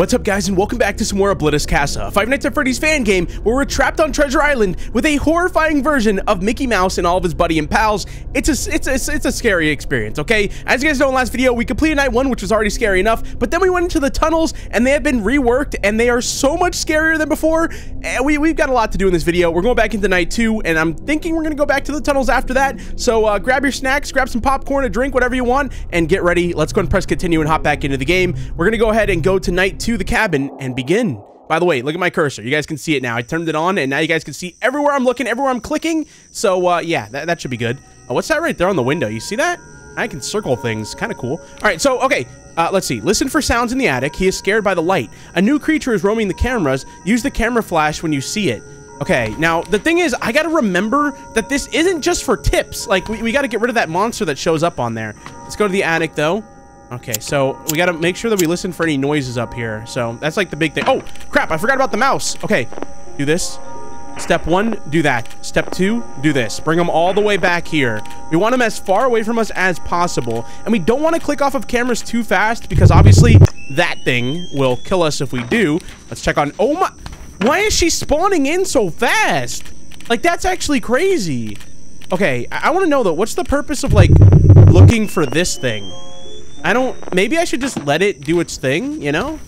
What's up guys and welcome back to some more Oblitus Casa, Five Nights at Freddy's fan game where we're trapped on Treasure Island with a horrifying version of Mickey Mouse and all of his buddy and pals. It's a, it's a, it's a scary experience, okay? As you guys know in last video, we completed night one, which was already scary enough, but then we went into the tunnels and they have been reworked and they are so much scarier than before. And we, we've got a lot to do in this video. We're going back into night two and I'm thinking we're gonna go back to the tunnels after that. So uh, grab your snacks, grab some popcorn, a drink, whatever you want, and get ready. Let's go and press continue and hop back into the game. We're gonna go ahead and go to night two, the cabin, and begin. By the way, look at my cursor. You guys can see it now. I turned it on, and now you guys can see everywhere I'm looking, everywhere I'm clicking. So, uh, yeah, that, that should be good. Oh, what's that right there on the window? You see that? I can circle things. Kind of cool. All right, so, okay. Uh, let's see. Listen for sounds in the attic. He is scared by the light. A new creature is roaming the cameras. Use the camera flash when you see it. Okay, now, the thing is, I gotta remember that this isn't just for tips. Like, we, we gotta get rid of that monster that shows up on there. Let's go to the attic, though. Okay, so we gotta make sure that we listen for any noises up here. So that's like the big thing. Oh, crap, I forgot about the mouse. Okay, do this. Step one, do that. Step two, do this. Bring them all the way back here. We want them as far away from us as possible. And we don't want to click off of cameras too fast because obviously that thing will kill us if we do. Let's check on... Oh my... Why is she spawning in so fast? Like, that's actually crazy. Okay, I, I want to know though, what's the purpose of like looking for this thing? I don't, maybe I should just let it do its thing, you know?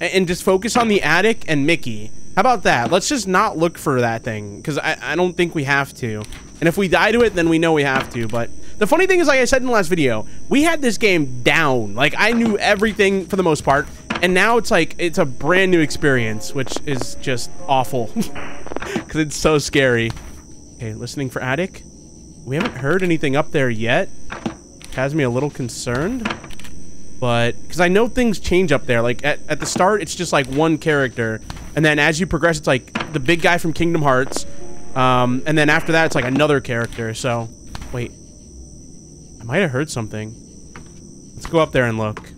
And, and just focus on the attic and Mickey. How about that? Let's just not look for that thing, because I, I don't think we have to. And if we die to it, then we know we have to, but... The funny thing is, like I said in the last video, we had this game down. Like, I knew everything for the most part, and now it's like, it's a brand new experience, which is just awful. Because it's so scary. Okay, listening for attic. We haven't heard anything up there yet. Has me a little concerned but because I know things change up there. Like at, at the start, it's just like one character, and then as you progress, it's like the big guy from Kingdom Hearts, um, and then after that, it's like another character. So, wait, I might have heard something. Let's go up there and look.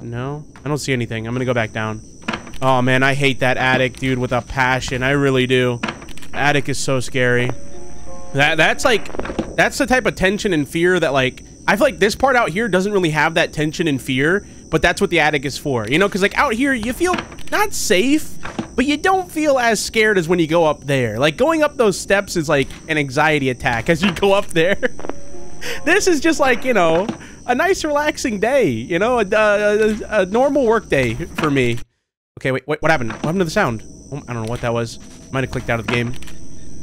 No, I don't see anything. I'm gonna go back down. Oh man, I hate that attic, dude, with a passion. I really do. Attic is so scary. That that's like that's the type of tension and fear that like I feel like this part out here doesn't really have that tension and fear, but that's what the attic is for, you know? Because, like, out here, you feel not safe, but you don't feel as scared as when you go up there. Like, going up those steps is like an anxiety attack as you go up there. this is just like, you know, a nice relaxing day, you know? A, a, a normal work day for me. Okay, wait, wait, what happened? What happened to the sound? Oh, I don't know what that was. Might have clicked out of the game.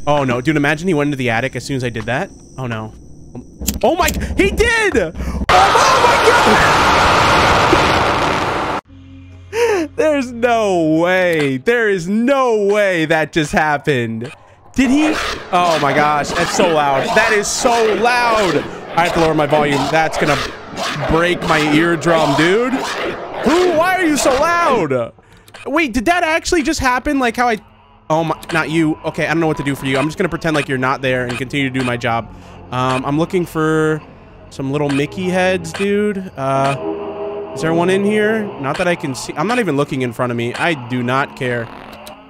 Oh, no. Dude, imagine he went into the attic as soon as I did that. Oh, no. Oh my, he did! Oh, oh my god! There's no way. There is no way that just happened. Did he? Oh my gosh, that's so loud. That is so loud. I have to lower my volume. That's gonna break my eardrum, dude. Who? Why are you so loud? Wait, did that actually just happen? Like how I... Oh my... Not you. Okay, I don't know what to do for you. I'm just gonna pretend like you're not there and continue to do my job. Um, I'm looking for some little Mickey heads, dude. Uh, is there one in here? Not that I can see. I'm not even looking in front of me. I do not care.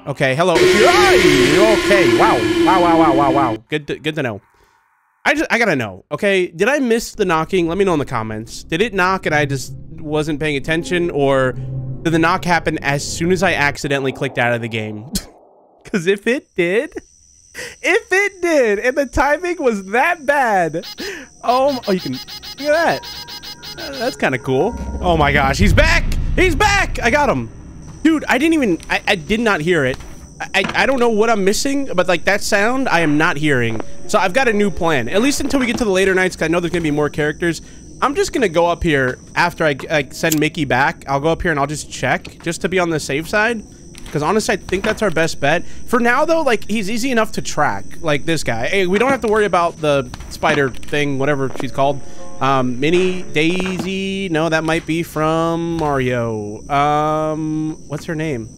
Okay, hello. Okay, wow. Wow, wow, wow, wow, wow. Good to, good to know. I just, I gotta know, okay? Did I miss the knocking? Let me know in the comments. Did it knock and I just wasn't paying attention or did the knock happen as soon as I accidentally clicked out of the game? Because if it did, if it did, and the timing was that bad. Oh, oh you can, look at that. Uh, that's kind of cool. Oh my gosh, he's back! He's back! I got him. Dude, I didn't even, I, I did not hear it. I, I don't know what I'm missing, but like that sound, I am not hearing. So I've got a new plan, at least until we get to the later nights, because I know there's going to be more characters. I'm just going to go up here after I, I send Mickey back. I'll go up here and I'll just check, just to be on the safe side. Because honestly, I think that's our best bet. For now, though, like, he's easy enough to track, like this guy. Hey, we don't have to worry about the spider thing, whatever she's called. Um, Minnie, Daisy, no, that might be from Mario. Um, what's her name?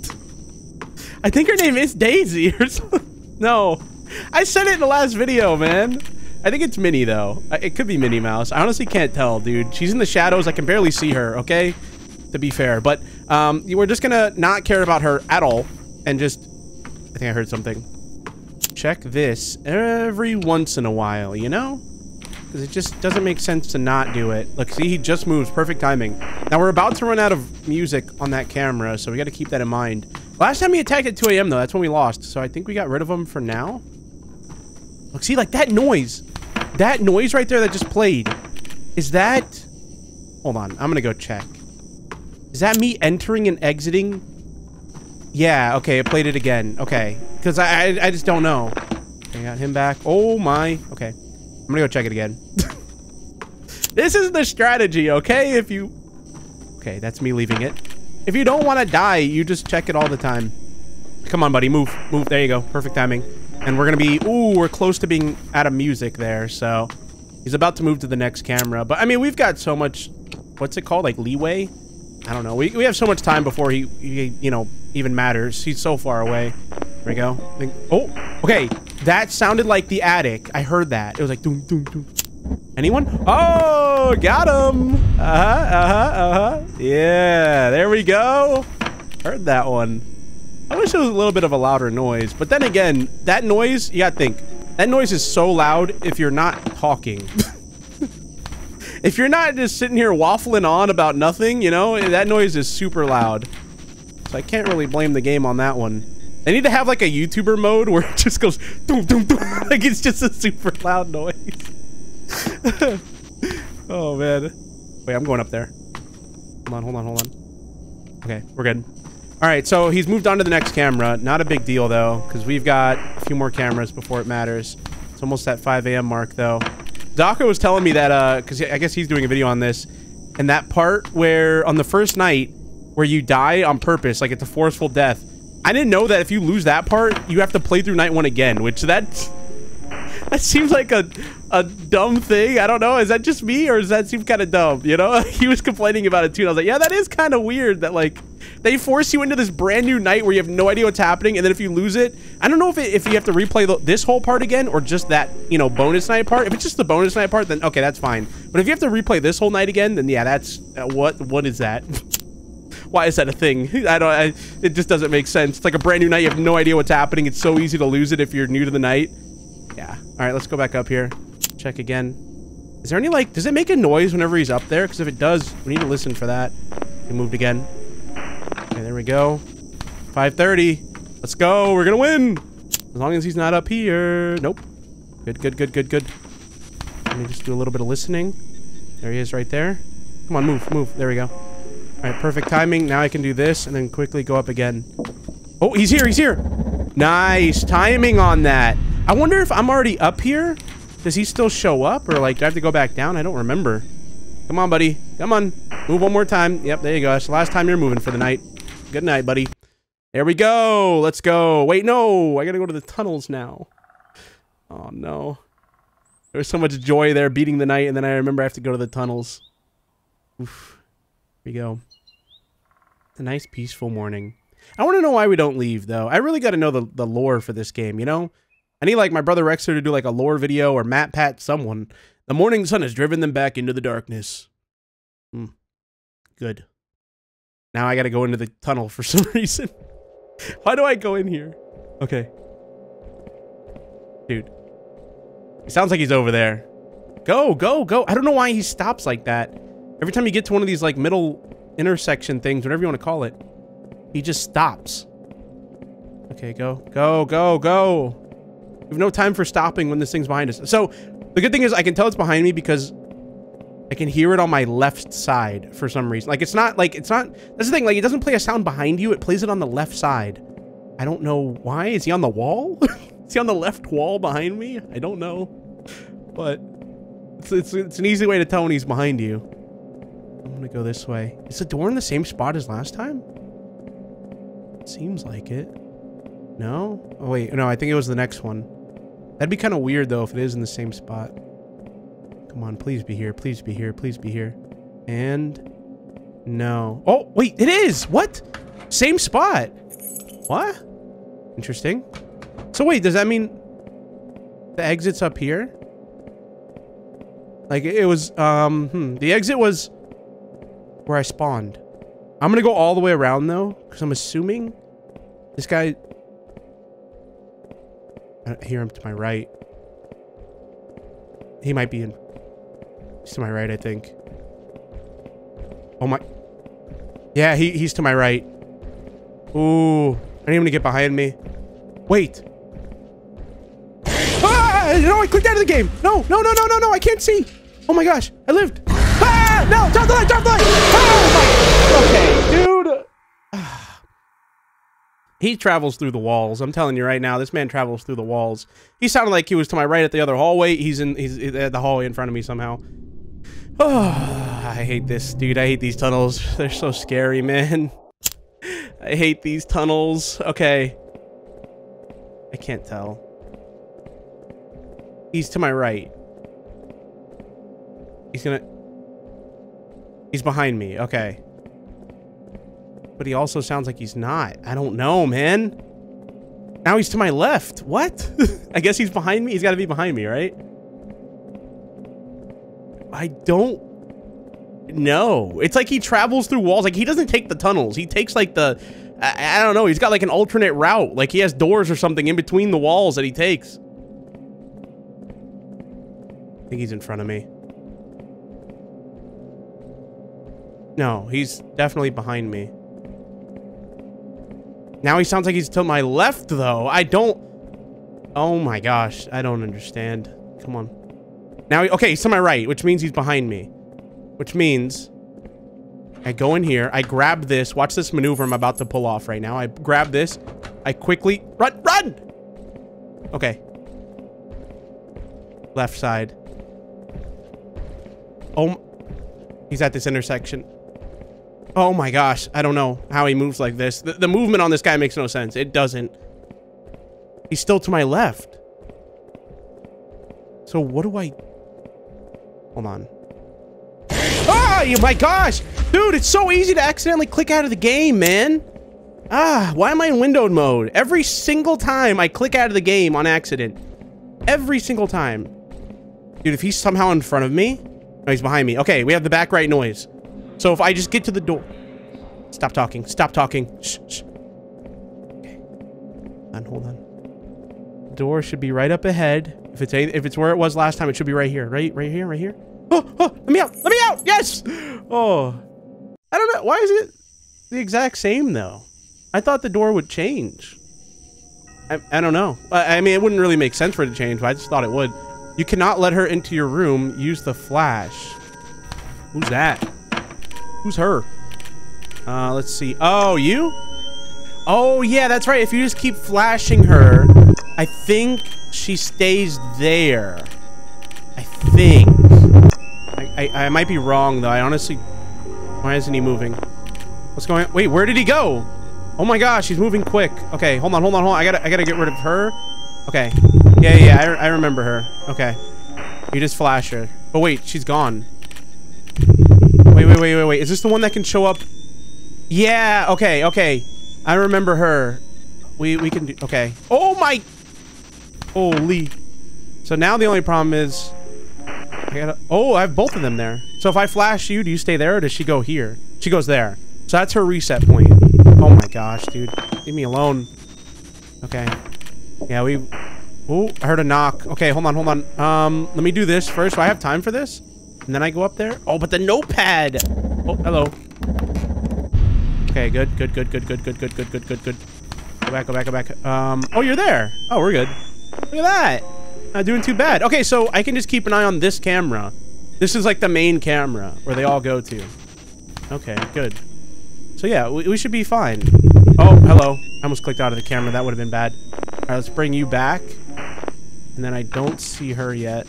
I think her name is Daisy or something. No, I said it in the last video, man. I think it's Minnie, though. It could be Minnie Mouse. I honestly can't tell, dude. She's in the shadows. I can barely see her, okay? to be fair. But um, we're just gonna not care about her at all and just... I think I heard something. Check this every once in a while, you know? Because it just doesn't make sense to not do it. Look, see, he just moves. Perfect timing. Now, we're about to run out of music on that camera, so we got to keep that in mind. Last time he attacked at 2 a.m., though, that's when we lost. So I think we got rid of him for now. Look, see, like, that noise. That noise right there that just played. Is that... Hold on. I'm going to go check. Is that me entering and exiting? Yeah, okay, I played it again. Okay. Because I, I, I just don't know. I got him back. Oh, my. Okay. I'm gonna go check it again. this is the strategy, okay? If you... Okay, that's me leaving it. If you don't want to die, you just check it all the time. Come on, buddy. Move. Move. There you go. Perfect timing. And we're going to be... Ooh, we're close to being out of music there, so... He's about to move to the next camera. But, I mean, we've got so much... What's it called? Like, leeway? I don't know. We, we have so much time before he, he, you know, even matters. He's so far away. There we go. Oh, okay. That sounded like the attic. I heard that. It was like doom, doom, doom. Anyone? Oh, got him. Uh-huh, uh-huh, uh-huh. Yeah, there we go. Heard that one. I wish it was a little bit of a louder noise. But then again, that noise, you gotta think. That noise is so loud if you're not talking. if you're not just sitting here waffling on about nothing, you know, that noise is super loud. So I can't really blame the game on that one. They need to have like a YouTuber mode where it just goes doom doom doom like it's just a super loud noise. oh man. Wait, I'm going up there. Hold on, hold on, hold on. Okay, we're good. All right, so he's moved on to the next camera. Not a big deal though, because we've got a few more cameras before it matters. It's almost that 5 a.m. mark though. Dawko was telling me that, uh, because I guess he's doing a video on this, and that part where on the first night where you die on purpose, like it's a forceful death, I didn't know that if you lose that part, you have to play through night one again, which that that seems like a a dumb thing. I don't know. Is that just me or does that seem kind of dumb? You know, he was complaining about it too. And I was like, yeah, that is kind of weird that like they force you into this brand new night where you have no idea what's happening, and then if you lose it, I don't know if it, if you have to replay the, this whole part again or just that you know bonus night part. If it's just the bonus night part, then okay, that's fine. But if you have to replay this whole night again, then yeah, that's uh, what what is that? Why is that a thing? I don't. I, it just doesn't make sense. It's like a brand new night. You have no idea what's happening. It's so easy to lose it if you're new to the night. Yeah. All right. Let's go back up here. Check again. Is there any like? Does it make a noise whenever he's up there? Because if it does, we need to listen for that. He moved again. We go. 5:30. Let's go. We're gonna win. As long as he's not up here. Nope. Good. Good. Good. Good. Good. Let me just do a little bit of listening. There he is right there. Come on, move, move. There we go. All right, perfect timing. Now I can do this and then quickly go up again. Oh, he's here. He's here. Nice timing on that. I wonder if I'm already up here. Does he still show up or like do I have to go back down? I don't remember. Come on, buddy. Come on. Move one more time. Yep, there you go. That's the last time you're moving for the night. Good night, buddy. There we go. Let's go. Wait, no. I got to go to the tunnels now. Oh, no. There's so much joy there beating the night, and then I remember I have to go to the tunnels. Oof. Here we go a nice peaceful morning. I want to know why we don't leave, though. I really got to know the, the lore for this game, you know? I need, like, my brother Rexer to do, like, a lore video or MatPat, someone. The morning sun has driven them back into the darkness. Hmm. Good. Now I got to go into the tunnel for some reason. why do I go in here? Okay. Dude. It sounds like he's over there. Go, go, go. I don't know why he stops like that. Every time you get to one of these, like, middle intersection things, whatever you want to call it. He just stops. Okay, go, go, go, go. We have no time for stopping when this thing's behind us. So, the good thing is I can tell it's behind me because I can hear it on my left side for some reason. Like, it's not, like, it's not, that's the thing, like, it doesn't play a sound behind you, it plays it on the left side. I don't know why. Is he on the wall? is he on the left wall behind me? I don't know. But, it's, it's, it's an easy way to tell when he's behind you. I'm gonna go this way. Is the door in the same spot as last time? Seems like it. No? Oh, wait. No, I think it was the next one. That'd be kind of weird, though, if it is in the same spot. Come on, please be here. Please be here. Please be here. And... No. Oh, wait, it is! What? Same spot. What? Interesting. So wait, does that mean the exit's up here? Like, it was, um, hmm. The exit was where I spawned. I'm gonna go all the way around though, because I'm assuming this guy. I hear him to my right. He might be in. He's to my right, I think. Oh my. Yeah, he, he's to my right. Ooh. I need him to get behind me. Wait. Ah! No, I clicked out of the game. No, no, no, no, no, no. I can't see. Oh my gosh. I lived. Ah! No, drop the light, drop the light. Oh. Okay, dude. He travels through the walls. I'm telling you right now, this man travels through the walls. He sounded like he was to my right at the other hallway. He's in he's at the hallway in front of me somehow. Oh, I hate this, dude. I hate these tunnels. They're so scary, man. I hate these tunnels. Okay. I can't tell. He's to my right. He's gonna... He's behind me. Okay but he also sounds like he's not. I don't know, man. Now he's to my left. What? I guess he's behind me. He's got to be behind me, right? I don't know. It's like he travels through walls. Like he doesn't take the tunnels. He takes like the, I, I don't know. He's got like an alternate route. Like he has doors or something in between the walls that he takes. I think he's in front of me. No, he's definitely behind me. Now he sounds like he's to my left, though. I don't... Oh my gosh. I don't understand. Come on. Now, he, okay, he's to my right, which means he's behind me. Which means... I go in here. I grab this. Watch this maneuver I'm about to pull off right now. I grab this. I quickly... Run! Run! Okay. Left side. Oh... He's at this intersection. Oh my gosh. I don't know how he moves like this. The, the movement on this guy makes no sense. It doesn't. He's still to my left. So what do I... Hold on. Oh, my gosh. Dude, it's so easy to accidentally click out of the game, man. Ah, why am I in windowed mode? Every single time I click out of the game on accident. Every single time. Dude, if he's somehow in front of me... No, he's behind me. Okay, we have the back right noise. So if I just get to the door... Stop talking. Stop talking. Shh, shh. Okay. Hold on, hold on. Door should be right up ahead. If it's if it's where it was last time, it should be right here. Right, right here, right here. Oh, oh, let me out. Let me out. Yes. Oh. I don't know. Why is it the exact same, though? I thought the door would change. I, I don't know. I, I mean, it wouldn't really make sense for it to change, but I just thought it would. You cannot let her into your room. Use the flash. Who's that? Who's her? Uh, let's see. Oh, you? Oh, yeah, that's right. If you just keep flashing her, I think she stays there. I think. I, I, I might be wrong, though. I honestly... Why isn't he moving? What's going on? Wait, where did he go? Oh my gosh, he's moving quick. Okay, hold on, hold on, hold on. I gotta, I gotta get rid of her. Okay. Yeah, yeah, I, I remember her. Okay. You just flash her. Oh, wait, she's gone. Wait, wait, wait, wait, wait. Is this the one that can show up? Yeah, okay, okay. I remember her. We we can do okay. Oh my Holy. So now the only problem is I gotta Oh, I have both of them there. So if I flash you, do you stay there or does she go here? She goes there. So that's her reset point. Oh my gosh, dude. Leave me alone. Okay. Yeah, we Oh, I heard a knock. Okay, hold on, hold on. Um, let me do this first. Do I have time for this? And then I go up there. Oh, but the notepad. Oh, hello. Okay, good, good, good, good, good, good, good, good, good, good, good. Go back, go back, go back. Um, oh, you're there. Oh, we're good. Look at that. Not doing too bad. Okay, so I can just keep an eye on this camera. This is like the main camera where they all go to. Okay, good. So yeah, we, we should be fine. Oh, hello. I almost clicked out of the camera. That would have been bad. All right, let's bring you back. And then I don't see her yet.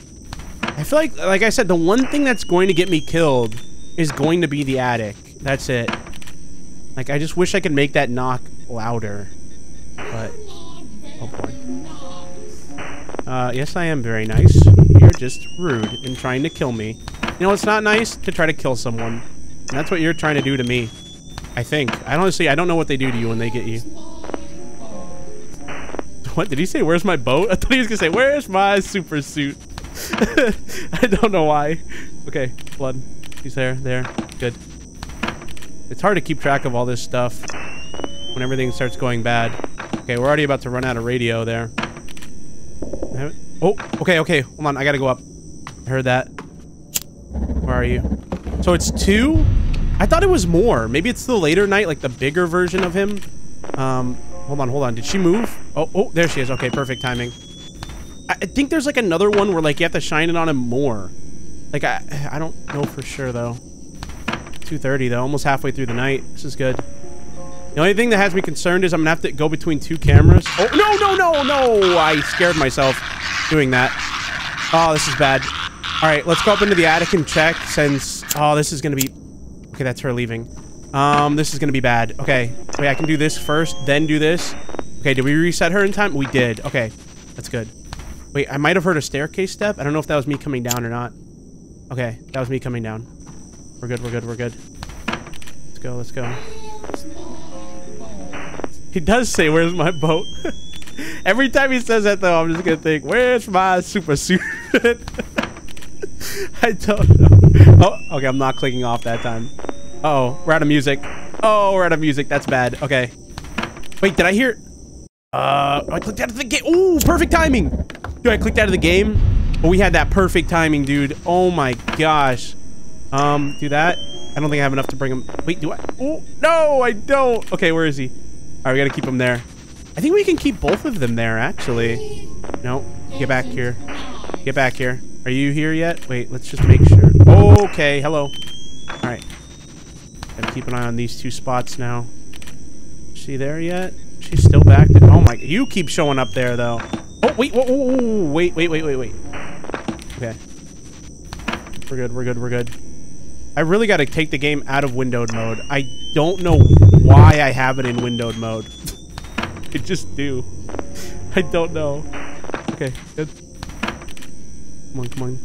I feel like, like I said, the one thing that's going to get me killed is going to be the attic. That's it. Like, I just wish I could make that knock louder. But, oh boy. Uh, yes, I am very nice. You're just rude in trying to kill me. You know, it's not nice to try to kill someone. And that's what you're trying to do to me. I think. I honestly, I don't know what they do to you when they get you. What, did he say, where's my boat? I thought he was gonna say, where's my super suit? I don't know why. Okay, blood. He's there, there. Good. It's hard to keep track of all this stuff when everything starts going bad. Okay, we're already about to run out of radio there. Oh, okay, okay. Hold on, I gotta go up. I heard that. Where are you? So it's two? I thought it was more. Maybe it's the later night, like the bigger version of him. Um, hold on, hold on. Did she move? Oh, oh, there she is. Okay, perfect timing. I, I think there's like another one where like you have to shine it on him more. Like I, I don't know for sure though. 2.30 though, almost halfway through the night. This is good. The only thing that has me concerned is I'm gonna have to go between two cameras. Oh, no, no, no, no! I scared myself doing that. Oh, this is bad. All right, let's go up into the attic and check since... Oh, this is gonna be... Okay, that's her leaving. Um, this is gonna be bad. Okay, wait, I can do this first, then do this. Okay, did we reset her in time? We did. Okay, that's good. Wait, I might have heard a staircase step. I don't know if that was me coming down or not. Okay, that was me coming down. We're good, we're good, we're good. Let's go, let's go. He does say, where's my boat? Every time he says that, though, I'm just gonna think, where's my super suit? I don't know. Oh, okay, I'm not clicking off that time. Uh oh we're out of music. Oh, we're out of music. That's bad. Okay. Wait, did I hear... Uh, I clicked out of the game. Ooh, perfect timing. Dude, I clicked out of the game. But we had that perfect timing, dude. Oh my gosh. Um, do that. I don't think I have enough to bring him. Wait, do I? Oh, no, I don't. Okay, where is he? All right, we got to keep him there. I think we can keep both of them there, actually. No, get back here. Get back here. Are you here yet? Wait, let's just make sure. Okay, hello. All right. Gotta keep an eye on these two spots now. Is she there yet? She's still back there. Oh my, you keep showing up there though. Oh, wait, whoa, whoa, whoa, wait, wait, wait, wait, wait. Okay. We're good, we're good, we're good. I really gotta take the game out of windowed mode. I don't know why I have it in windowed mode. I just do. I don't know. Okay, good. Come on, come on.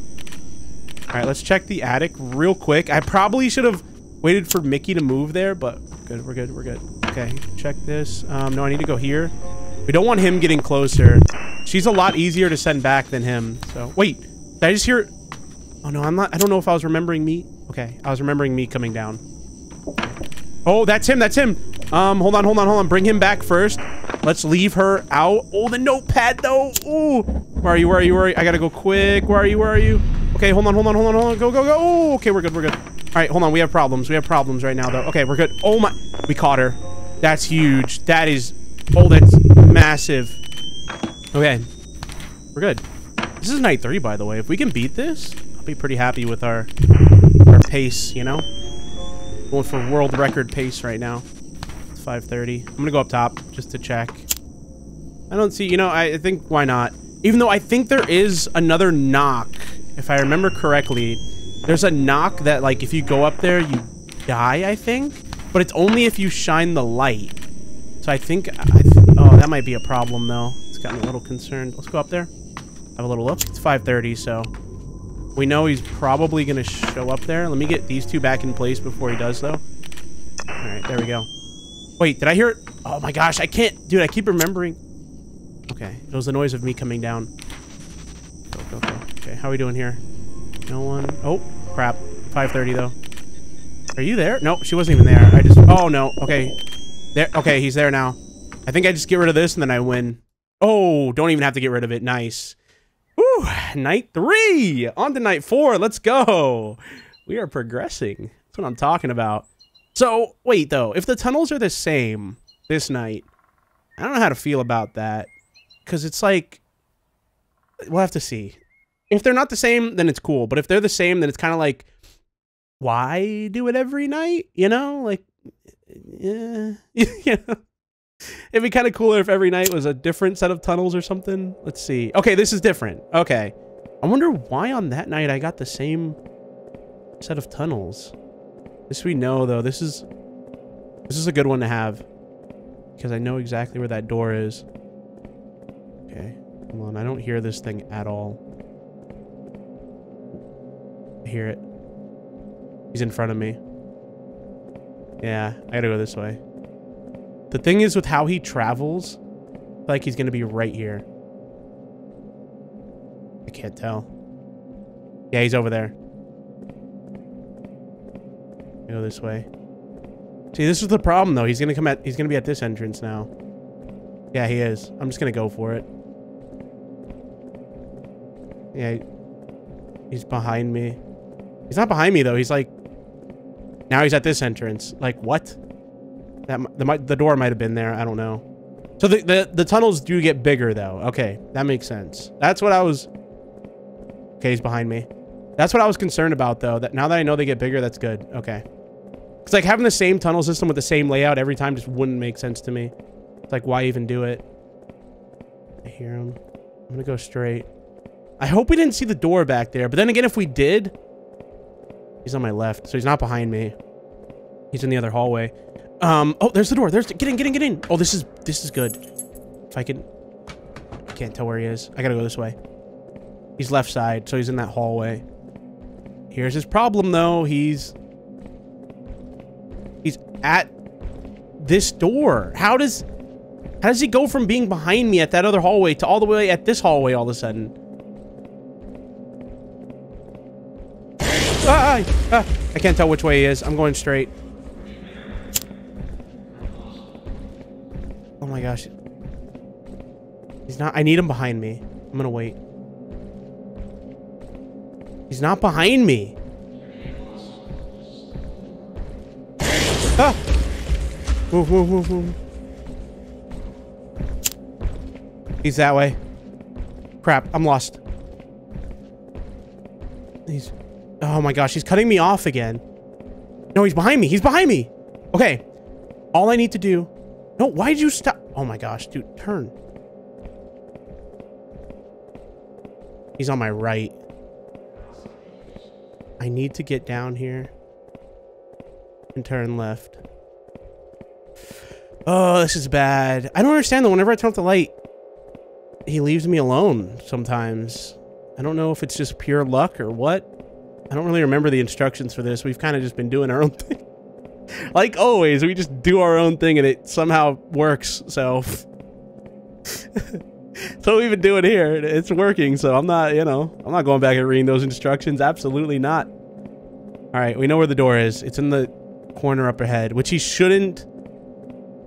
Alright, let's check the attic real quick. I probably should have waited for Mickey to move there, but good, we're good, we're good. Okay, check this. Um, no, I need to go here. We don't want him getting closer. She's a lot easier to send back than him. So, wait, did I just hear... Oh, no, I'm not... I don't know if I was remembering me. Okay, I was remembering me coming down. Oh, that's him, that's him. Um, hold on, hold on, hold on. Bring him back first. Let's leave her out. Oh, the notepad, though. Ooh. Where are you, where are you, where are you? I gotta go quick. Where are you, where are you? Okay, hold on, hold on, hold on, hold on. Go, go, go. Oh, okay, we're good, we're good. All right, hold on. We have problems. We have problems right now, though. Okay, we're good. Oh, my. We caught her. That's huge. That is... Oh, that's massive. Okay. We're good. This is night three, by the way. If we can beat this, I'll be pretty happy with our, our pace, you know? Going for world record pace right now. It's 5.30. I'm gonna go up top just to check. I don't see... You know, I think why not? Even though I think there is another knock. If I remember correctly, there's a knock that, like, if you go up there, you die, I think? But it's only if you shine the light. So I think... I th oh, that might be a problem, though. It's got me a little concerned. Let's go up there. Have a little look. It's 5.30, so... We know he's probably going to show up there. Let me get these two back in place before he does, though. Alright, there we go. Wait, did I hear it? Oh my gosh, I can't... Dude, I keep remembering... Okay, it was the noise of me coming down. Go, go, go. Okay, how are we doing here? No one... Oh, crap. 5.30, though. Are you there? No, she wasn't even there. I just... Oh, no. Okay. There. Okay, he's there now. I think I just get rid of this and then I win. Oh, don't even have to get rid of it. Nice. Whew, night three. On to night four. Let's go. We are progressing. That's what I'm talking about. So, wait, though. If the tunnels are the same this night, I don't know how to feel about that. Because it's like... We'll have to see. If they're not the same, then it's cool. But if they're the same, then it's kind of like... Why do it every night? You know? Like... Yeah. know? It'd be kind of cooler if every night was a different set of tunnels or something. Let's see. Okay, this is different. Okay. I wonder why on that night I got the same set of tunnels. This we know, though. This is... This is a good one to have. Because I know exactly where that door is. Okay. Hold on. I don't hear this thing at all. I hear it. He's in front of me. Yeah, I gotta go this way. The thing is with how he travels, like he's gonna be right here. I can't tell. Yeah, he's over there. Go this way. See, this is the problem though. He's gonna come at he's gonna be at this entrance now. Yeah, he is. I'm just gonna go for it. Yeah, he's behind me. He's not behind me, though. He's like... Now he's at this entrance. Like, what? That the, the door might have been there. I don't know. So the, the, the tunnels do get bigger, though. Okay, that makes sense. That's what I was... Okay, he's behind me. That's what I was concerned about, though. That Now that I know they get bigger, that's good. Okay. It's like having the same tunnel system with the same layout every time just wouldn't make sense to me. It's like, why even do it? I hear him. I'm gonna go straight. I hope we didn't see the door back there. But then again, if we did... He's on my left, so he's not behind me. He's in the other hallway. Um, oh, there's the door. There's get in, get in, get in. Oh, this is this is good. If I can, can't tell where he is. I gotta go this way. He's left side, so he's in that hallway. Here's his problem, though. He's he's at this door. How does how does he go from being behind me at that other hallway to all the way at this hallway all of a sudden? Ah, ah, ah. I can't tell which way he is. I'm going straight. Gosh. He's not... I need him behind me. I'm gonna wait. He's not behind me. Ah! Move, move, move, move. He's that way. Crap, I'm lost. He's... Oh my gosh, he's cutting me off again. No, he's behind me. He's behind me. Okay. All I need to do... No, why did you stop? Oh my gosh, dude, turn. He's on my right. I need to get down here and turn left. Oh, this is bad. I don't understand though. Whenever I turn off the light, he leaves me alone sometimes. I don't know if it's just pure luck or what. I don't really remember the instructions for this. We've kind of just been doing our own thing. like always, we just do our own thing and it somehow works. So, so we've been doing here. It's working. So I'm not, you know, I'm not going back and reading those instructions. Absolutely not. All right, we know where the door is. It's in the corner up ahead, which he shouldn't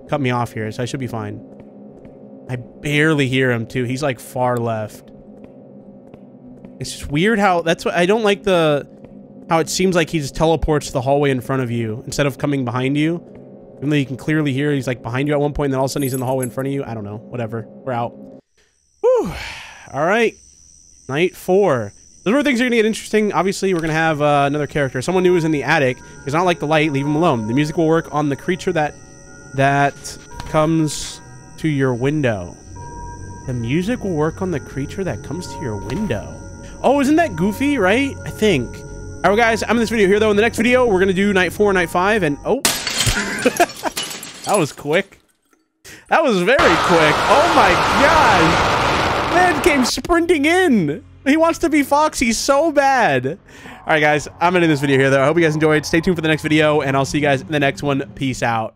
cut me off here, so I should be fine. I barely hear him too. He's like far left. It's just weird how that's what I don't like the how it seems like he just teleports the hallway in front of you instead of coming behind you. Even though you can clearly hear he's like behind you at one point, and then all of a sudden he's in the hallway in front of you. I don't know. Whatever. We're out. Whew. All right. Night four. Those are things are going to get interesting. Obviously, we're going to have uh, another character. Someone new is in the attic. He's not like the light. Leave him alone. The music will work on the creature that that comes to your window. The music will work on the creature that comes to your window. Oh, isn't that goofy, right? I think. All right, guys, I'm in this video here, though. In the next video, we're going to do night four, night five, and... Oh. that was quick. That was very quick. Oh, my God. Man came sprinting in. He wants to be Foxy so bad. All right, guys, I'm ending this video here, though. I hope you guys enjoyed. Stay tuned for the next video, and I'll see you guys in the next one. Peace out.